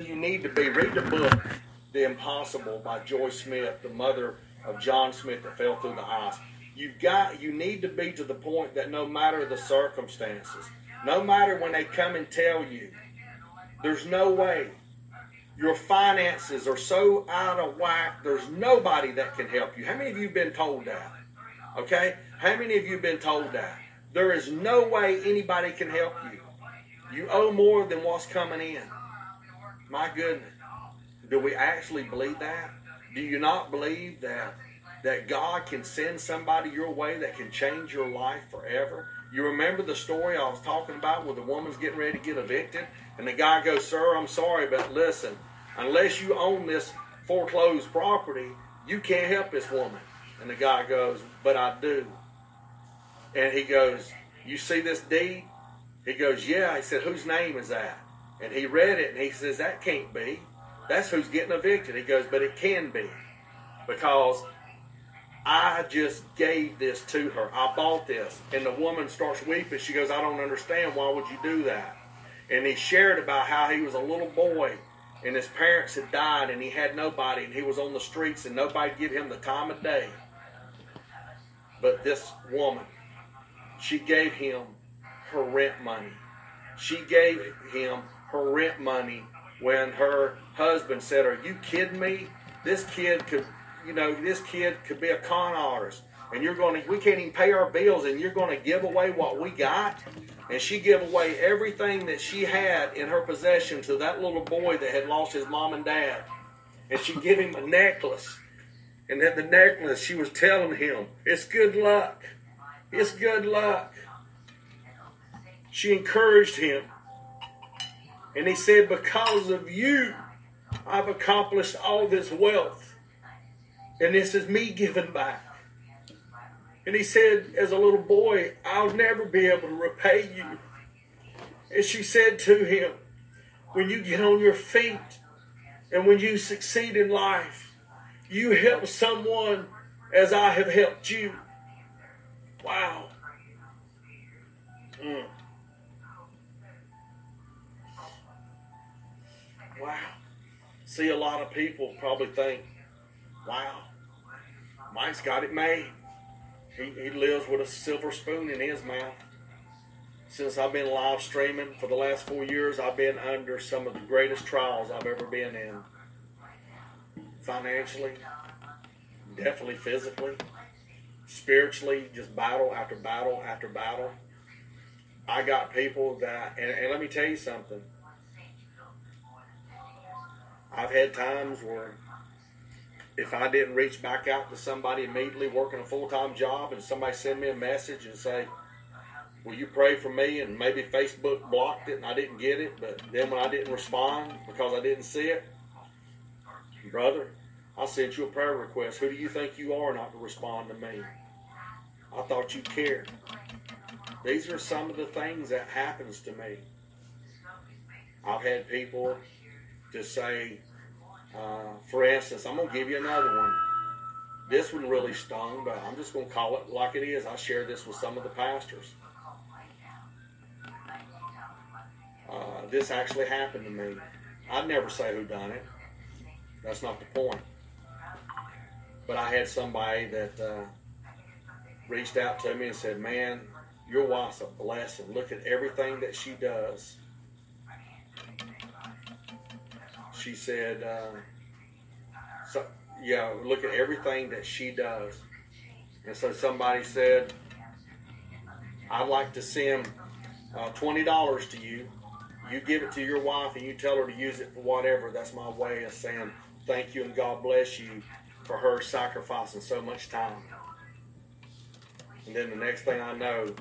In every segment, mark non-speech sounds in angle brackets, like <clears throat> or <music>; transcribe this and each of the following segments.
you need to be. Read the book, The Impossible by Joyce Smith, the mother of John Smith that fell through the ice. You've got, you need to be to the point that no matter the circumstances, no matter when they come and tell you, there's no way. Your finances are so out of whack, there's nobody that can help you. How many of you have been told that? Okay? How many of you have been told that? There is no way anybody can help you. You owe more than what's coming in. My goodness. Do we actually believe that? Do you not believe that that God can send somebody your way that can change your life forever? You remember the story I was talking about where the woman's getting ready to get evicted and the guy goes, "Sir, I'm sorry, but listen, unless you own this foreclosed property, you can't help this woman." And the guy goes, "But I do." And he goes, "You see this deed?" He goes, "Yeah." He said, "Whose name is that?" And he read it and he says, That can't be. That's who's getting evicted. He goes, But it can be. Because I just gave this to her. I bought this. And the woman starts weeping. She goes, I don't understand. Why would you do that? And he shared about how he was a little boy and his parents had died and he had nobody and he was on the streets and nobody give him the time of day. But this woman, she gave him her rent money. She gave him her rent money when her husband said, Are you kidding me? This kid could, you know, this kid could be a con artist. And you're going to, we can't even pay our bills, and you're going to give away what we got. And she gave away everything that she had in her possession to that little boy that had lost his mom and dad. And she gave him a necklace. And at the necklace, she was telling him, It's good luck. It's good luck. She encouraged him. And he said, Because of you, I've accomplished all this wealth. And this is me giving back. And he said, As a little boy, I'll never be able to repay you. And she said to him, When you get on your feet and when you succeed in life, you help someone as I have helped you. Wow. Mm. Wow. See, a lot of people probably think, wow, Mike's got it made. He, he lives with a silver spoon in his mouth. Since I've been live streaming for the last four years, I've been under some of the greatest trials I've ever been in. Financially, definitely physically, spiritually, just battle after battle after battle. I got people that, and, and let me tell you something. I've had times where if I didn't reach back out to somebody immediately working a full time job and somebody send me a message and say, Will you pray for me? And maybe Facebook blocked it and I didn't get it, but then when I didn't respond because I didn't see it, brother, I sent you a prayer request. Who do you think you are not to respond to me? I thought you cared. These are some of the things that happens to me. I've had people to say, uh, for instance, I'm going to give you another one. This one really stung, but I'm just going to call it like it is. I shared this with some of the pastors. Uh, this actually happened to me. I'd never say who done it. That's not the point. But I had somebody that uh, reached out to me and said, "Man, your wife's a blessing. Look at everything that she does." She said, uh, so, "Yeah, look at everything that she does." And so somebody said, "I'd like to send uh, twenty dollars to you you give it to your wife and you tell her to use it for whatever. That's my way of saying thank you and God bless you for her sacrificing so much time. And then the next thing I know,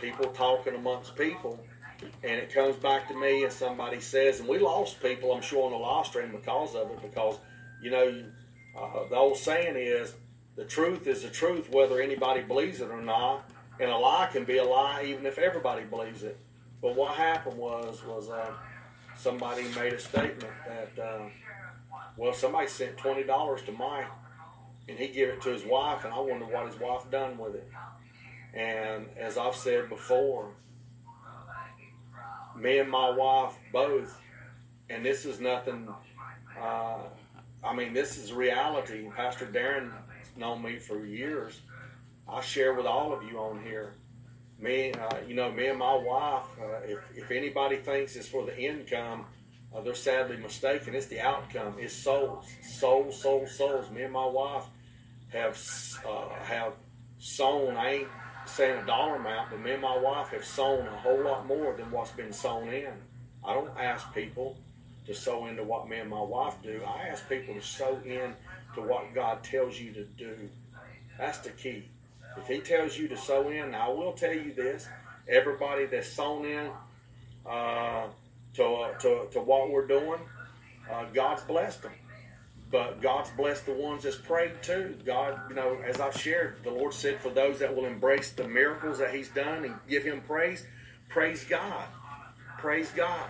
people talking amongst people, and it comes back to me and somebody says, and we lost people, I'm sure, on the live stream because of it, because, you know, uh, the old saying is, the truth is the truth whether anybody believes it or not, and a lie can be a lie even if everybody believes it. But what happened was was uh, somebody made a statement that uh, well somebody sent twenty dollars to Mike and he gave it to his wife and I wonder what his wife done with it. And as I've said before, me and my wife both and this is nothing. Uh, I mean, this is reality. Pastor Darren's known me for years. I share with all of you on here. Me, uh, you know, me and my wife. Uh, if if anybody thinks it's for the income, uh, they're sadly mistaken. It's the outcome. It's souls, souls, souls, souls. Me and my wife have uh, have sown. I ain't saying a dollar amount, but me and my wife have sown a whole lot more than what's been sown in. I don't ask people to sow into what me and my wife do. I ask people to sow in to what God tells you to do. That's the key. If He tells you to sow in, I will tell you this: everybody that's sown in uh, to, to to what we're doing, uh, God's blessed them. But God's blessed the ones that's prayed too. God, you know, as I've shared, the Lord said for those that will embrace the miracles that He's done and give Him praise, praise God. Praise God.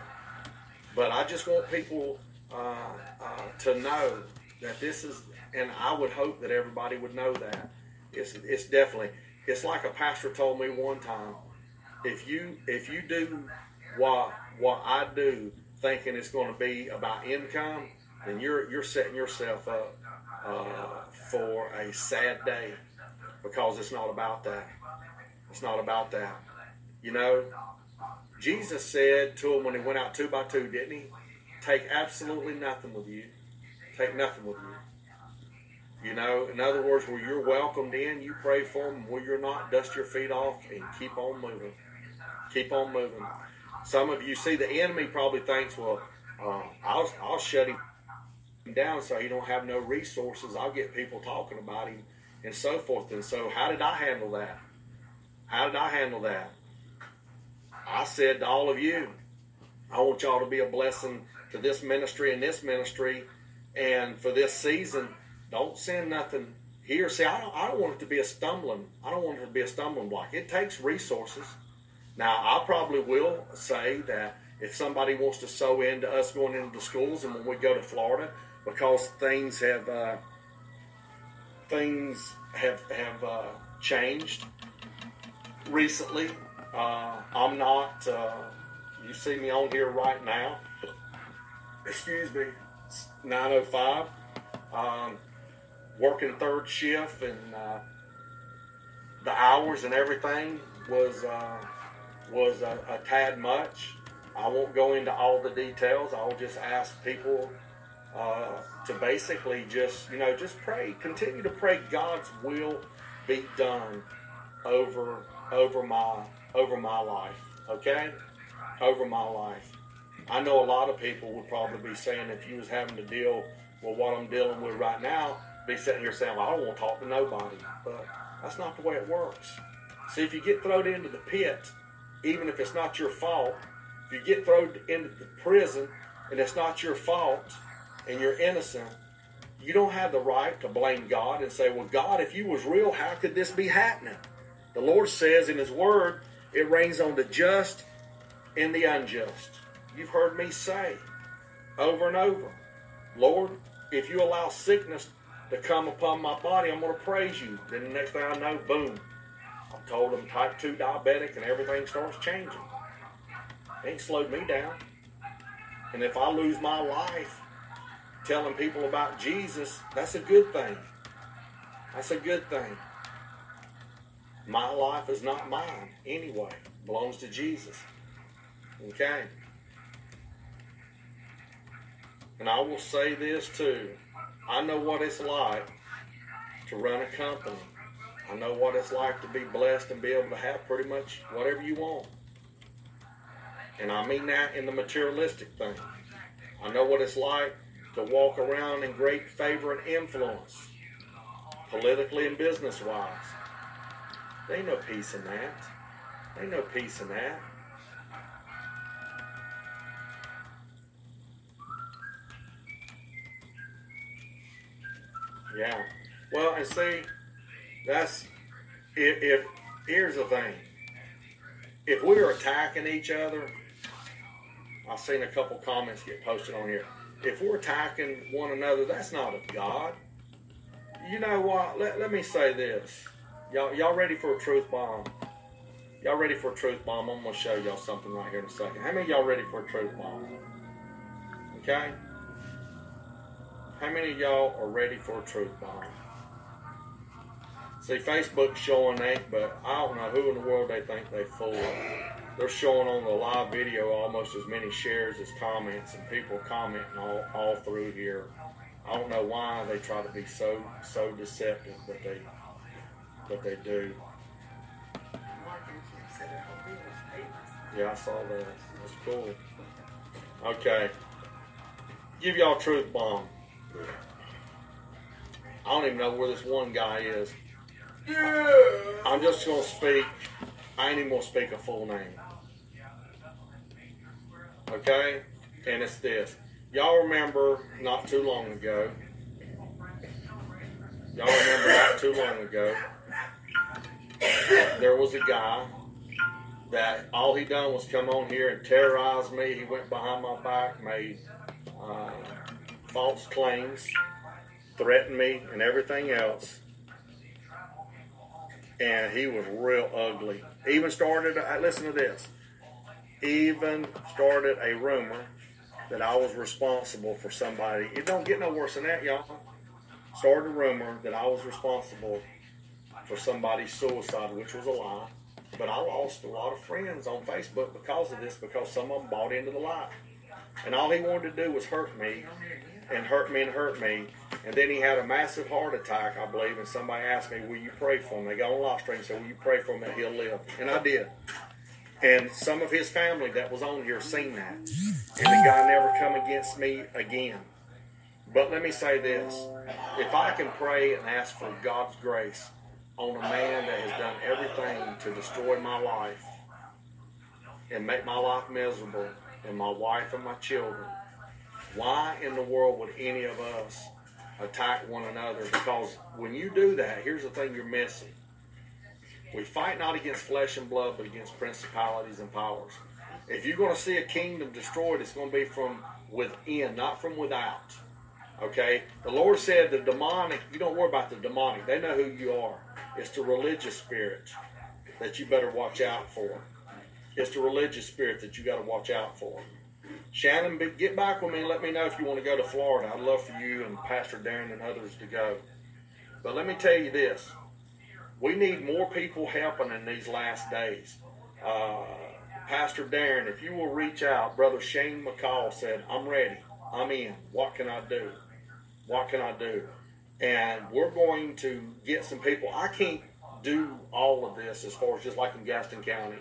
But I just want people uh, uh, to know that this is, and I would hope that everybody would know that. It's, it's definitely, it's like a pastor told me one time. If you if you do what what I do, thinking it's going to be about income, then you're you're setting yourself up uh, for a sad day because it's not about that. It's not about that. You know, Jesus said to him when he went out two by two, didn't he? Take absolutely nothing with you. Take nothing with you. You know, in other words, where you're welcomed in, you pray for them. Where you're not, dust your feet off and keep on moving. Keep on moving. Some of you see the enemy probably thinks, well, uh, I'll, I'll shut him down so he don't have no resources. I'll get people talking about him and so forth. And so, how did I handle that? How did I handle that? I said to all of you, I want y'all to be a blessing to this ministry and this ministry. And for this season, don't send nothing here. See, I don't, I don't want it to be a stumbling. I don't want it to be a stumbling block. It takes resources. Now, I probably will say that if somebody wants to sow into us going into the schools and when we go to Florida, because things have uh, things have have uh, changed recently uh, I'm not, uh, you see me on here right now. Excuse me, 905. Um, working third shift and uh, the hours and everything was uh, was a, a, tad much. I won't go into all the details. I'll just ask people uh, to basically just you know just pray, continue to pray God's will be done over over my over my life, okay? Over my life. I know a lot of people would probably be saying if you was having to deal with what I'm dealing with right now, be sitting here saying, well, I don't want to talk to nobody. But that's not the way it works. See, if you get thrown into the pit, even if it's not your fault, if you get thrown into the prison and it's not your fault and you're innocent, you don't have the right to blame God and say, well, God, if you was real, how could this be happening? The Lord says in His Word, it rains on the just and the unjust. You've heard me say over and over, Lord, if you allow sickness to come upon my body, I'm going to praise you. Then the next thing I know, boom, I'm told I'm type 2 diabetic and everything starts changing. It ain't slowed me down. And if I lose my life telling people about Jesus, that's a good thing. That's a good thing. My life is not mine anyway. Belongs to Jesus. Okay? And I will say this too. I know what it's like to run a company. I know what it's like to be blessed and be able to have pretty much whatever you want. And I mean that in the materialistic thing. I know what it's like to walk around in great favor and influence, politically and business wise. Ain't no peace in that. Ain't no peace in that. Yeah. Well, and see, that's if, if here's the thing. If we are attacking each other, I've seen a couple comments get posted on here. If we're attacking one another, that's not of God. You know what? Let, let me say this. Y'all, y'all ready for a truth bomb? Y'all ready for a truth bomb? I'm gonna show y'all something right here in a second. How many y'all ready for a truth bomb? Okay? How many y'all are ready for a truth bomb? See, Facebook's showing that, but I don't know who in the world they think they fool. They're showing on the live video almost as many shares as comments, and people commenting all, all through here. I don't know why they try to be so so deceptive, but they but they do. Yeah, I saw that. That's cool. Okay. Give y'all truth bomb. I don't even know where this one guy is. Yeah. I'm just gonna speak. I ain't even gonna speak a full name. Okay? And it's this. Y'all remember not too long ago. Y'all remember not too long ago. There was a guy that all he done was come on here and terrorize me. He went behind my back, made uh, false claims, threatened me, and everything else. And he was real ugly. Even started, uh, listen to this, even started a rumor that I was responsible for somebody. It don't get no worse than that, y'all. Started a rumor that I was responsible for somebody's suicide, which was a lie. But I lost a lot of friends on Facebook because of this, because some of them bought into the lie. And all he wanted to do was hurt me and hurt me and hurt me. And then he had a massive heart attack, I believe, and somebody asked me, Will you pray for him? They got on live stream and said, Will you pray for him that he'll live? And I did. And some of his family that was on here seen that. And the guy never come against me again. But let me say this. If I can pray and ask for God's grace on a man that has done everything to destroy my life and make my life miserable and my wife and my children, why in the world would any of us attack one another? Because when you do that, here's the thing you're missing. We fight not against flesh and blood, but against principalities and powers. If you're going to see a kingdom destroyed, it's going to be from within, not from without. Okay? The Lord said the demonic, you don't worry about the demonic. They know who you are. It's the religious spirit that you better watch out for. It's the religious spirit that you got to watch out for. Shannon, get back with me and let me know if you want to go to Florida. I'd love for you and Pastor Darren and others to go. But let me tell you this we need more people helping in these last days. Uh, Pastor Darren, if you will reach out, Brother Shane McCall said, I'm ready. I'm in. What can I do? What can I do? And we're going to get some people. I can't do all of this as far as just like in Gaston County.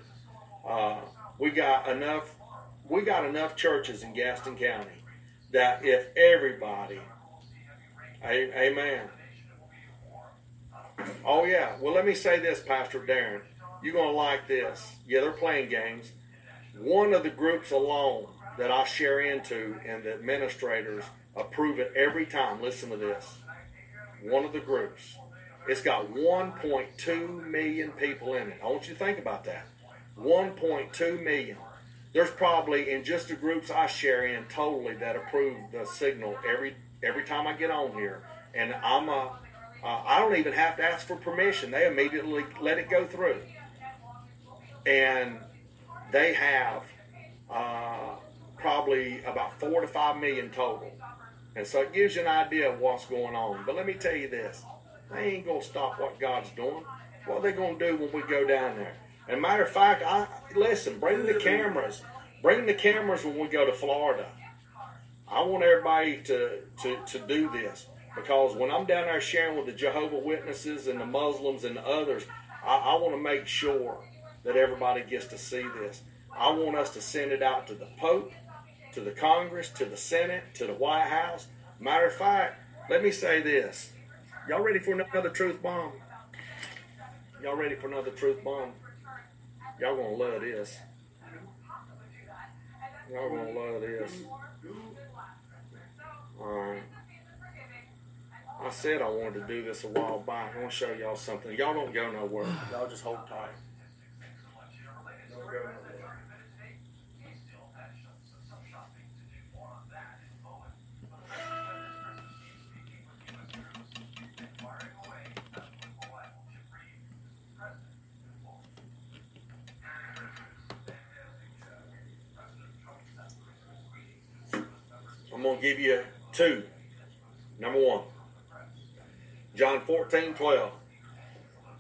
Uh, we got enough. We got enough churches in Gaston County that if everybody, amen, Oh, yeah. Well, let me say this, Pastor Darren. You're going to like this. Yeah, they're playing games. One of the groups alone that I share into and the administrators approve it every time. Listen to this. One of the groups. It's got 1.2 million people in it. I want you to think about that. 1.2 million. There's probably in just the groups I share in totally that approve the signal every every time I get on here. And I'm a uh, I don't even have to ask for permission. They immediately let it go through. And they have uh, probably about four to five million total. And so it gives you an idea of what's going on. But let me tell you this they ain't going to stop what God's doing. What are they going to do when we go down there? And matter of fact, I listen, bring the cameras. Bring the cameras when we go to Florida. I want everybody to, to, to do this. Because when I'm down there sharing with the Jehovah Witnesses and the Muslims and the others, I, I want to make sure that everybody gets to see this. I want us to send it out to the Pope, to the Congress, to the Senate, to the White House. Matter of fact, let me say this. Y'all ready for another truth bomb? Y'all ready for another truth bomb? Y'all gonna love this. Y'all gonna love this. All right. I said I wanted to do this a while back. I want to show y'all something. Y'all don't go nowhere. Y'all just hold tight. I'm going to give you two. Number one. John 14, 12.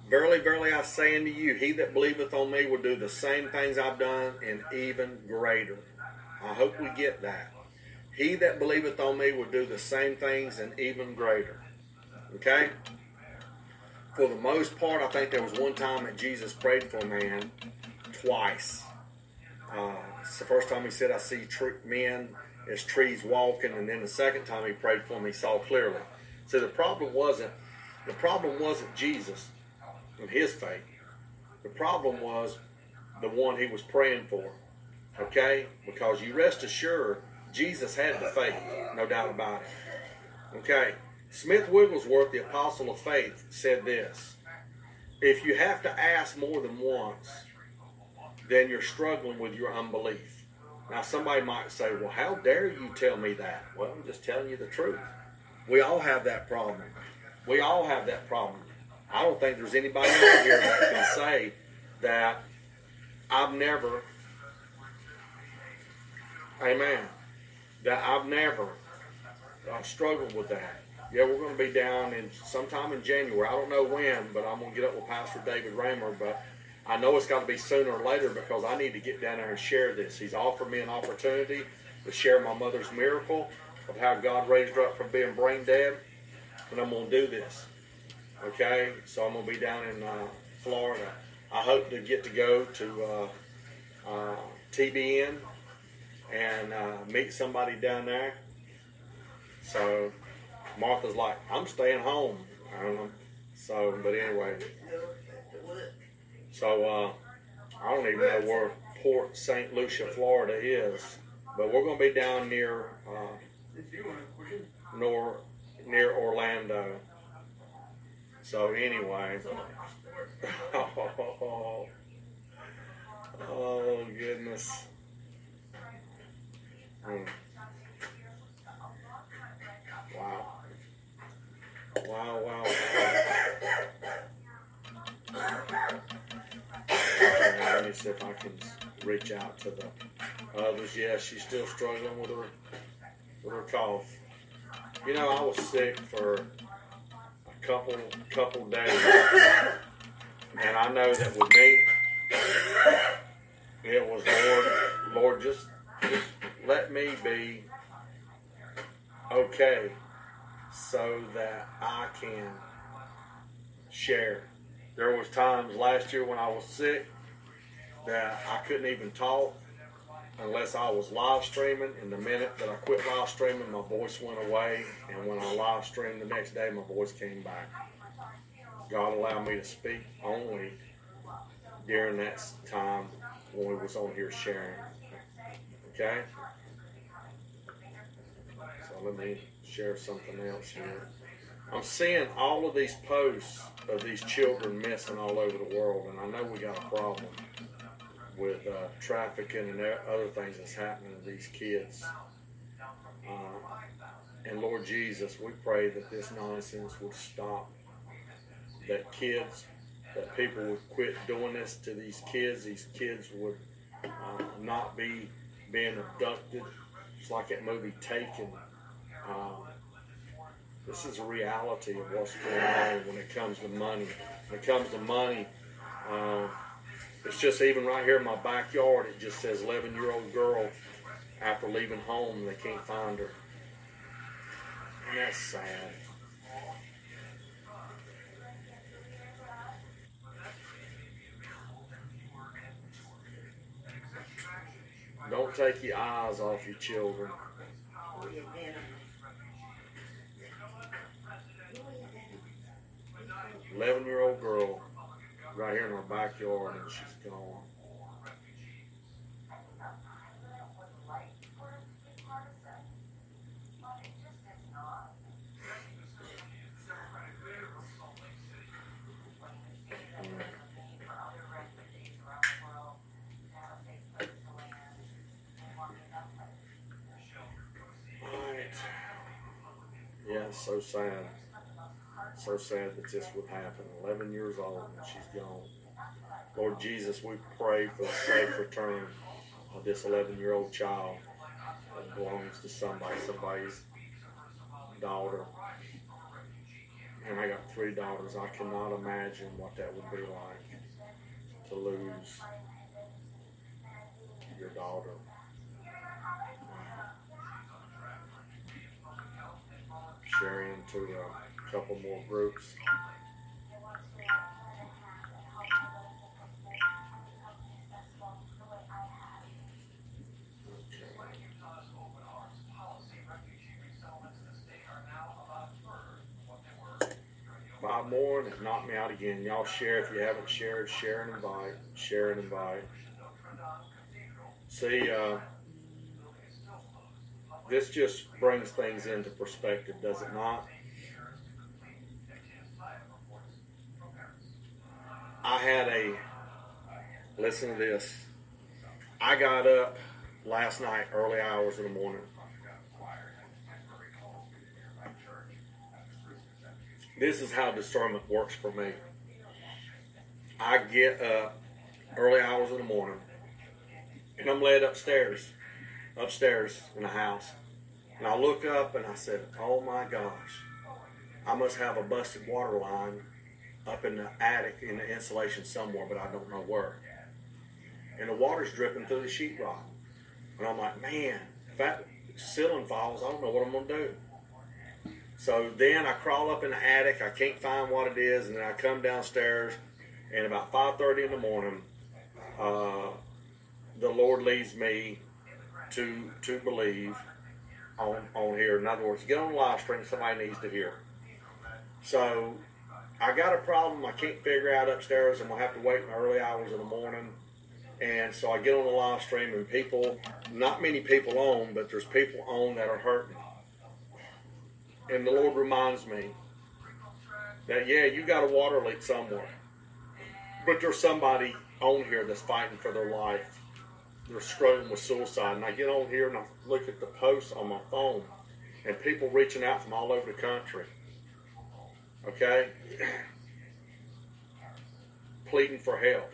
Verily, verily, I say unto you, he that believeth on me will do the same things I've done and even greater. I hope we get that. He that believeth on me will do the same things and even greater. Okay? For the most part, I think there was one time that Jesus prayed for a man twice. Uh, it's the first time he said, I see men as trees walking, and then the second time he prayed for him, he saw clearly. So the problem wasn't the problem wasn't Jesus and his faith. The problem was the one he was praying for. Okay? Because you rest assured Jesus had the faith, no doubt about it. Okay? Smith Wigglesworth, the apostle of faith, said this If you have to ask more than once, then you're struggling with your unbelief. Now, somebody might say, Well, how dare you tell me that? Well, I'm just telling you the truth. We all have that problem. We all have that problem. I don't think there's anybody out here that can say that I've never, amen, that I've never uh, struggled with that. Yeah, we're going to be down in sometime in January. I don't know when, but I'm going to get up with Pastor David Raymer. But I know it's got to be sooner or later because I need to get down there and share this. He's offered me an opportunity to share my mother's miracle of how God raised her up from being brain dead, and I'm going to do this. Okay, so I'm going to be down in uh, Florida. I hope to get to go to uh, uh, TBN and uh, meet somebody down there. So Martha's like, I'm staying home. I don't know. So, but anyway. So, uh, I don't even know where Port St. Lucie, Florida is, but we're going to be down near, uh, nor, near Orlando. So anyway, oh, <laughs> oh goodness. Mm. Wow. Wow, wow, wow. let me see if I can reach out to the others. Yeah, she's still struggling with her with her cough. You know, I was sick for a couple couple days, and I know that with me, it was Lord, Lord, just just let me be okay so that I can share. There was times last year when I was sick that I couldn't even talk unless I was live streaming. And the minute that I quit live streaming, my voice went away. And when I live streamed the next day, my voice came back. God allowed me to speak only during that time when we was on here sharing. Okay? So let me share something else here. I'm seeing all of these posts of these children missing all over the world, and I know we got a problem with uh, trafficking and other things that's happening to these kids. Uh, and Lord Jesus, we pray that this nonsense would stop. That kids, that people would quit doing this to these kids. These kids would uh, not be being abducted. It's like that movie Taken. Um, this is a reality of what's going on when it comes to money. When it comes to money, uh, it's just even right here in my backyard. It just says 11 year old girl after leaving home, they can't find her. And that's sad. Don't take your eyes off your children. 11 year old girl right here in our backyard and she's gone. So sad so sad that this would happen. 11 years old and she's gone. Lord Jesus, we pray for the safe return of this 11 year old child. that belongs to somebody, somebody's daughter. And I got three daughters. I cannot imagine what that would be like to lose your daughter. Sharing into a couple more groups. Five more and knocked me out again. Y'all share if you haven't shared, share and invite. Share and invite. See, uh, this just brings things into perspective, does it not? I had a, listen to this. I got up last night, early hours in the morning. This is how discernment works for me. I get up early hours in the morning and I'm led upstairs, upstairs in the house. And I look up and I said, Oh my gosh, I must have a busted water line up in the attic in the insulation somewhere, but I don't know where. And the water's dripping through the sheetrock. And I'm like, man, if that ceiling falls, I don't know what I'm gonna do. So then I crawl up in the attic. I can't find what it is, and then I come downstairs. And about 5:30 in the morning, uh, the Lord leads me to to believe on on here. In other words, get on live stream. Somebody needs to hear. So I got a problem I can't figure out upstairs. I'm gonna have to wait in early hours of the morning. And so I get on the live stream, and people, not many people on, but there's people on that are hurting. And the Lord reminds me that, yeah, you got a water leak somewhere, but there's somebody on here that's fighting for their life. They're struggling with suicide. And I get on here and I look at the posts on my phone, and people reaching out from all over the country. Okay? Pleading for help.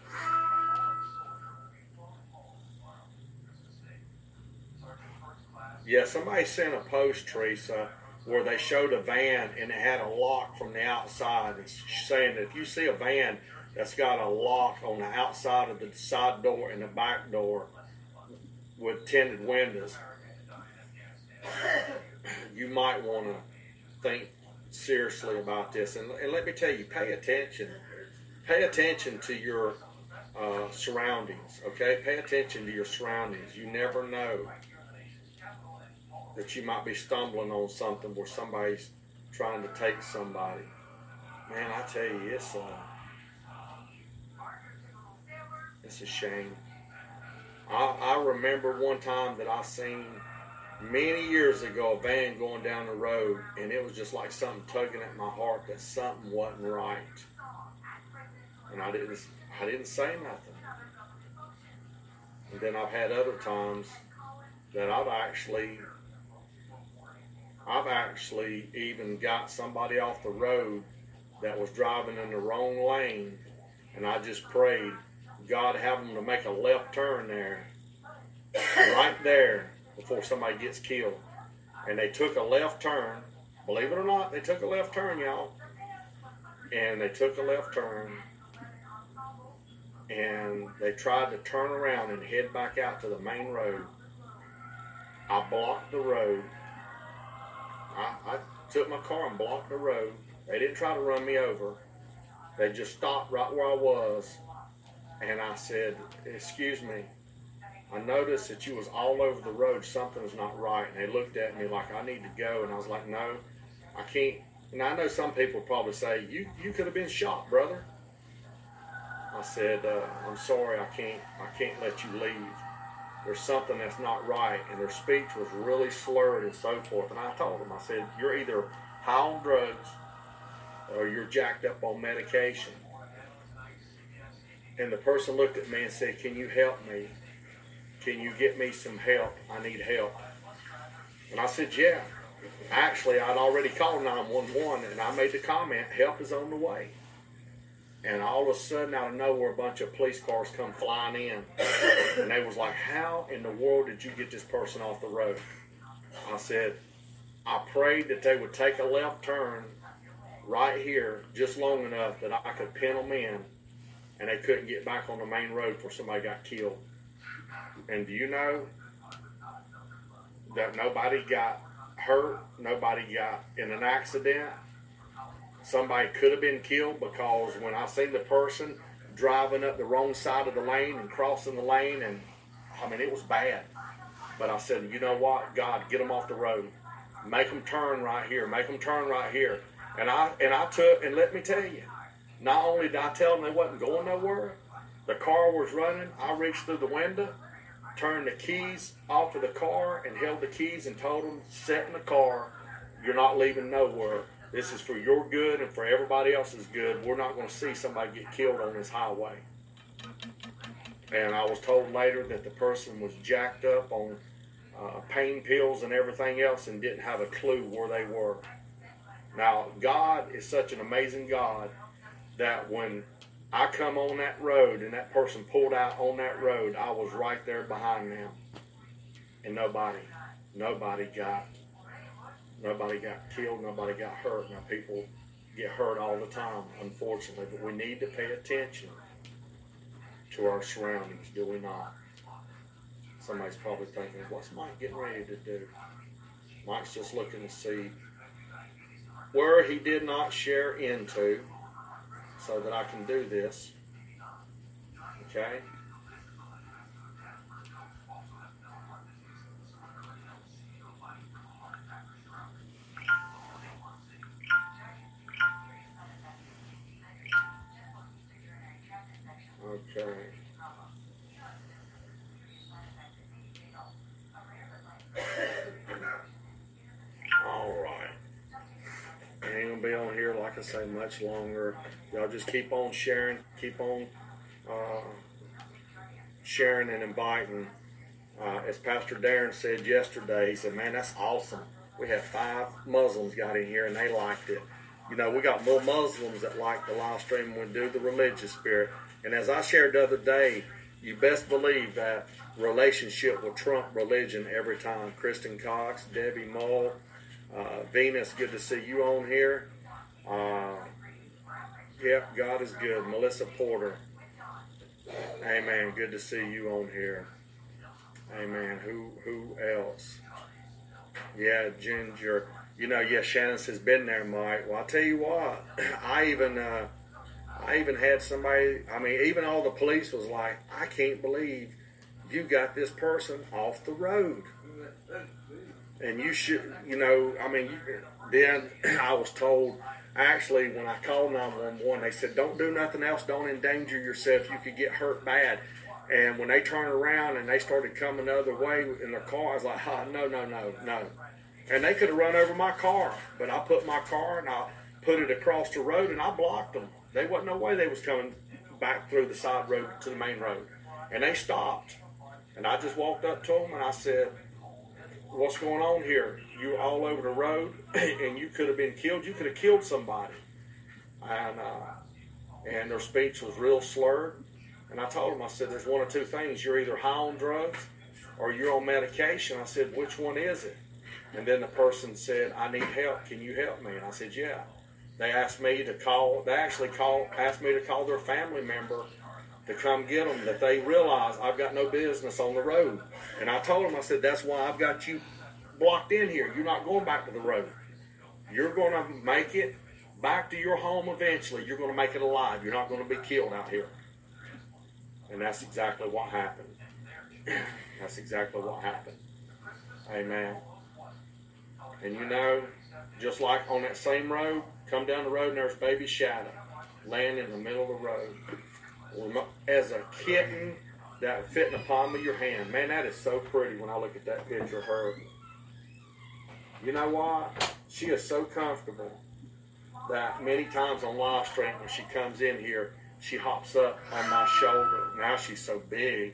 Yeah, somebody sent a post, Teresa, where they showed a van and it had a lock from the outside. It's saying that if you see a van that's got a lock on the outside of the side door and the back door with tinted windows, <coughs> you might want to think seriously about this. And, and, let me tell you, pay attention. Pay attention to your uh, surroundings, okay? Pay attention to your surroundings. You never know that you might be stumbling on something where somebody's trying to take somebody. Man, I tell you, it's a, it's a shame. I, I remember one time that I seen many years ago a van going down the road, and it was just like something tugging at my heart that something wasn't right. And I didn't, I didn't say nothing. And then I've had other times that I've actually I've actually even got somebody off the road that was driving in the wrong lane, and I just prayed, God, have them to make a left turn there, right there, before somebody gets killed. And they took a left turn. Believe it or not, they took a left turn, y'all. And they took a left turn, and they tried to turn around and head back out to the main road. I blocked the road I, I took my car and blocked the road. They didn't try to run me over. They just stopped right where I was. And I said, excuse me, I noticed that you was all over the road. Something's not right. And they looked at me like I need to go. And I was like, no, I can't. And I know some people probably say, you, you could have been shot, brother. I said, uh, I'm sorry, I can't, I can't let you leave there's something that's not right, and their speech was really slurred and so forth. And I told them, I said, you're either high on drugs or you're jacked up on medication. And the person looked at me and said, Can you help me? Can you get me some help? I need help. And I said, Yeah. Actually, I'd already called 911 and I made the comment, Help is on the way. And all of a sudden, out of nowhere, a bunch of police cars come flying in. And they was like, how in the world did you get this person off the road? I said, I prayed that they would take a left turn right here just long enough that I could pin them in and they couldn't get back on the main road before somebody got killed. And do you know that nobody got hurt, nobody got in an accident? Somebody could have been killed because when I seen the person driving up the wrong side of the lane and crossing the lane, and I mean, it was bad. But I said, you know what? God, get them off the road. Make them turn right here. Make them turn right here. And I and I took and let me tell you, not only did I tell them they wasn't going nowhere, the car was running. I reached through the window, turned the keys off of the car, and held the keys and told them, "Sit in the car. You're not leaving nowhere. This is for your good and for everybody else's good. We're not going to see somebody get killed on this highway." And I was told later that the person was jacked up on uh, pain pills and everything else and didn't have a clue where they were. Now, God is such an amazing God that when I come on that road and that person pulled out on that road, I was right there behind them. And nobody, nobody got, nobody got killed, nobody got hurt. Now people get hurt all the time, unfortunately, but we need to pay attention to our surroundings, do we not? Somebody's probably thinking, what's Mike getting ready to do? Mike's just looking to see where he did not share into so that I can do this. Okay? Okay. <coughs> All right. Ain't gonna be on here, like I say, much longer. Y'all just keep on sharing, keep on uh, sharing and inviting. Uh, as Pastor Darren said yesterday, he said, "Man, that's awesome. We had five Muslims got in here and they liked it. You know, we got more Muslims that like the live stream when we do the religious spirit. And as I shared the other day, you best believe that relationship will trump religion every time. Kristen Cox, Debbie Mull, uh, Venus, good to see you on here. Uh, yep, God is good. Melissa Porter. Amen. Good to see you on here. Amen. Who who else? Yeah, Ginger. You know, yeah, Shannon has been there, Mike. Well, I tell you what, <clears throat> I even uh, I even had somebody. I mean, even all the police was like, I can't believe you got this person off the road. And you should, you know, I mean, then <clears throat> I was told, actually, when I called 911, they said, don't do nothing else, don't endanger yourself, you could get hurt bad. And when they turned around and they started coming the other way in their car, I was like, oh, no, no, no, no. And they could have run over my car, but I put my car and I put it across the road and I blocked them. They wasn't no way they was coming back through the side road to the main road. And they stopped. And I just walked up to them and I said, what's going on here? You're all over the road <clears throat> and you could have been killed. You could have killed somebody. And, uh, and their speech was real slurred. And I told them, I said, there's one or two things. You're either high on drugs or you're on medication. I said, which one is it? And then the person said, I need help. Can you help me? And I said, yeah. They asked me to call, they actually call, asked me to call their family member to come get them that they realize I've got no business on the road. And I told them, I said, that's why I've got you blocked in here. You're not going back to the road. You're going to make it back to your home eventually. You're going to make it alive. You're not going to be killed out here. And that's exactly what happened. <clears throat> that's exactly what happened. Amen. And you know, just like on that same road, come down the road and there's baby Shadow laying in the middle of the road as a kitten that fit in the palm of your hand. Man, that is so pretty when I look at that picture of her. You know what? She is so comfortable that many times on live stream when she comes in here, she hops up on my shoulder. Now she's so big,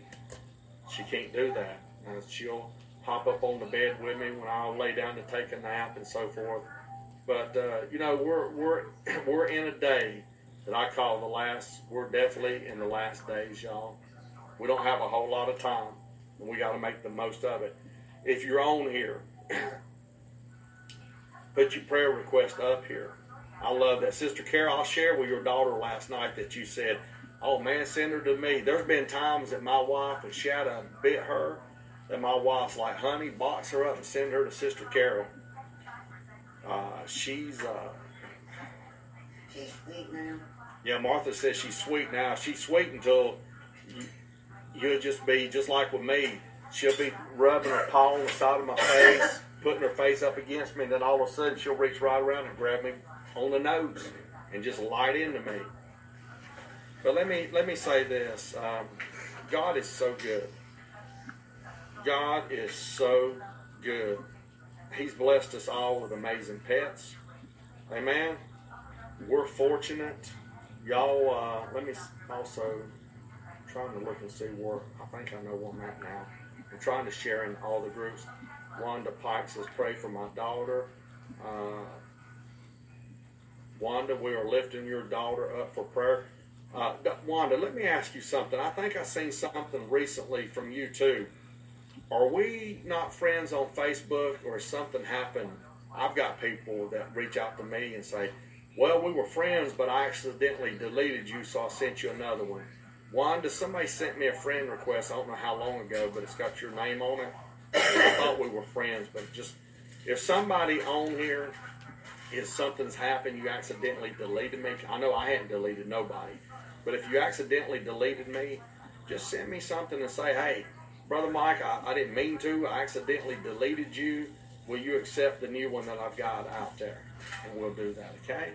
she can't do that. And she'll hop up on the bed with me when I'll lay down to take a nap and so forth. But uh, you know, we're we're <clears throat> we're in a day that I call the last. We're definitely in the last days, y'all. We don't have a whole lot of time, and we got to make the most of it. If you're on here <clears throat> put your prayer request up here. I love that. Sister Carol, I'll share with your daughter last night that you said, Oh man, send her to me. There's been times that my wife and Shadow bit her, that my wife's like, honey, box her up and send her to Sister Carol. Uh, she's uh, She's sweet now. yeah. Martha says she's sweet now. She's sweet until you, you'll just be just like with me. She'll be rubbing her paw on the side of my face, putting her face up against me, and then all of a sudden she'll reach right around and grab me on the nose and just light into me. But let me let me say this: um, God is so good. God is so good. He's blessed us all with amazing pets. Amen. We're fortunate. Y'all, uh, let me also trying to look and see where I think I know where I'm at now. I'm trying to share in all the groups. Wanda Pike says, "Pray for my daughter." Uh, Wanda, we are lifting your daughter up for prayer. Uh, Wanda, let me ask you something. I think I seen something recently from you too. Are we not friends on Facebook, or something happened? I've got people that reach out to me and say, "Well, we were friends, but I accidentally deleted you, so I sent you another one." Wanda, somebody sent me a friend request. I don't know how long ago, but it's got your name on it. I thought we were friends, but just if somebody on here is something's happened, you accidentally deleted me. I know I hadn't deleted nobody, but if you accidentally deleted me, just send me something and say, "Hey, brother Mike, I, I didn't mean to. I accidentally deleted you. Will you accept the new one that I've got out there?" And we'll do that. Okay.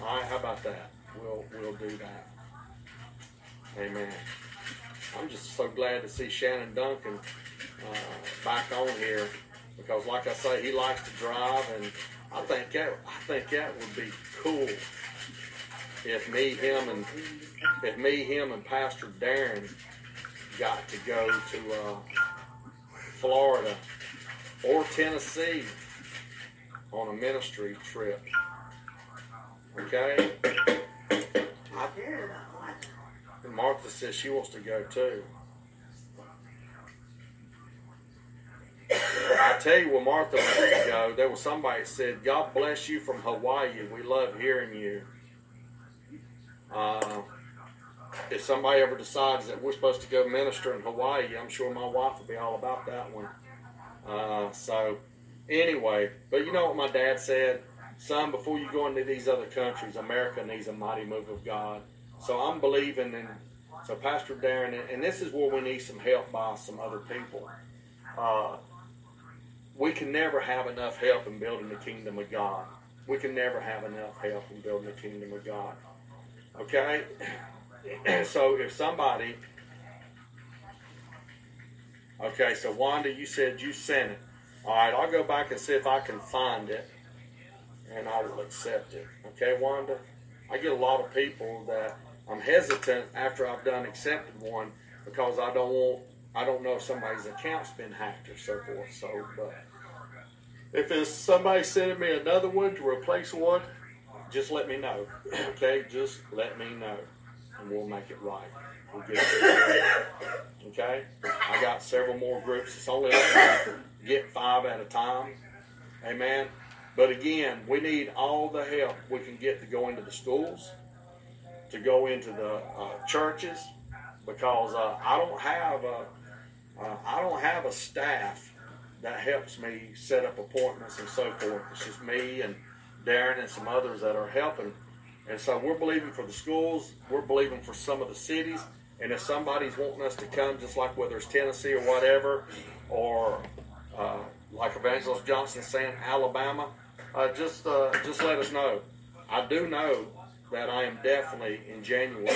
All right. How about that? We'll we'll do that. Amen. I'm just so glad to see Shannon Duncan uh, back on here because, like I say, he likes to drive, and I think that I think that would be cool if me, him, and if me, him, and Pastor Darren got to go to uh, Florida or Tennessee on a ministry trip. Okay. I, Sure, about what? and Martha says she wants to go too. I tell you, when Martha to go, there was somebody said, "God bless you from Hawaii. We love hearing you." Uh, if somebody ever decides that we're supposed to go minister in Hawaii, I'm sure my wife will be all about that one. Uh, so, anyway, but you know what my dad said, son, before you go into these other countries, America needs a mighty move of God. So I'm believing in. So Pastor Darren, and- and this is where we need some help by some other people. Uh, we can never have enough help in building the kingdom of God. We can never have enough help in building the kingdom of God. Okay? <clears throat> so if somebody Okay, so Wanda, you said you sent it. All right, I'll go back and see if I can find it, and I will accept it. Okay, Wanda? I get a lot of people that I'm hesitant after I've done accepted one because I don't want I don't know if somebody's account's been hacked or so forth. So, but if it's somebody sending me another one to replace one, just let me know. <clears throat> Okay, just let me know, and we'll make it right. We'll get it. Okay, I got several more groups. It's only get five at a time. Amen. But again, we need all the help we can get to go into the schools, to go into the uh, churches, because uh, I don't have a uh, I don't have a staff that helps me set up appointments and so forth. It's just me and Darren and some others that are helping. And so we're believing for the schools. We're believing for some of the cities. And if somebody's wanting us to come, just like whether it's Tennessee or whatever, or uh, like Evangelist Johnson saying Alabama, uh, just uh, just let us know. I do know that I am definitely in January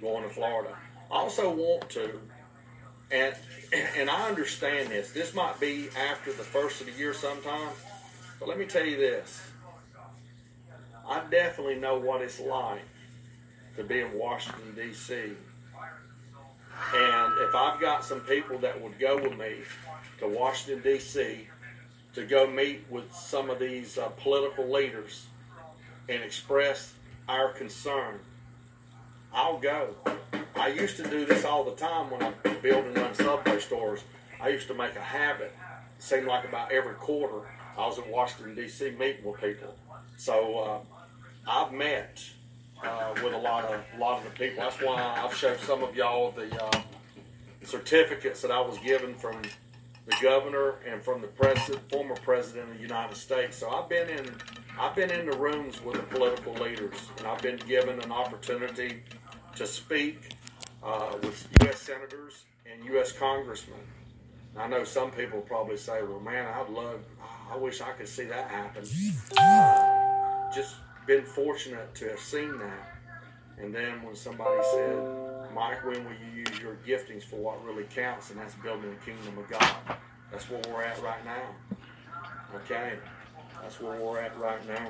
going to Florida. I also want to, and and I understand this. This might be after the first of the year sometime, but let me tell you this. I definitely know what it's like to be in Washington D.C. And if I've got some people that would go with me to Washington D.C. to go meet with some of these uh, political leaders and express our concern, I'll go. I used to do this all the time when I build and run subway stores. I used to make a habit It seemed like about every quarter I was in Washington D.C. meeting with people. So uh, I've met uh, with a lot of a lot of the people. That's why I've showed some of y'all the uh, certificates that I was given from the governor and from the president, former president of the United States. So I've been in I've been in the rooms with the political leaders, and I've been given an opportunity to speak uh, with U.S. senators and U.S. congressmen. I know some people probably say, "Well, man, I'd love, I wish I could see that happen." Uh, just been fortunate to have seen that. And then when somebody said, "Mike, when will you use your giftings for what really counts?" and that's building the kingdom of God. That's where we're at right now. Okay, that's where we're at right now,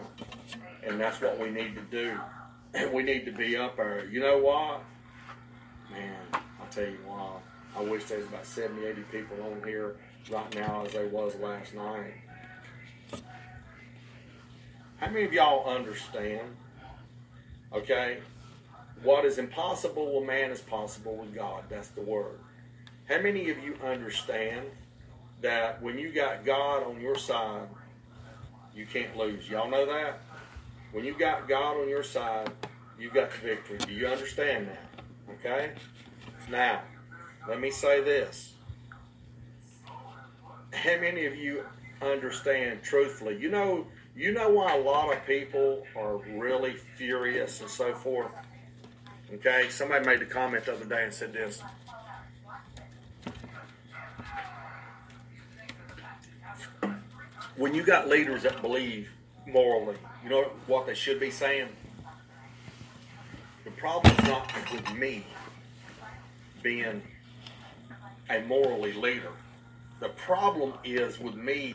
and that's what we need to do. And <clears throat> we need to be up there. You know what? Man, I'll tell you why. I wish there was about 70, 80 people on here right now as there was last night. How many of y'all understand? Okay, what is impossible with man is possible with God. That's the word. How many of you understand that when you got God on your side, you can't lose? Y'all know that? When you got God on your side, you got the victory. Do you understand that? Okay? Now, let me say this. How many of you understand truthfully? You know, you know why a lot of people are really furious and so forth. Okay, somebody made a comment the other day and said this. When you got leaders that believe morally, you know what they should be saying? Problem's not with me being a morally leader. The problem is with me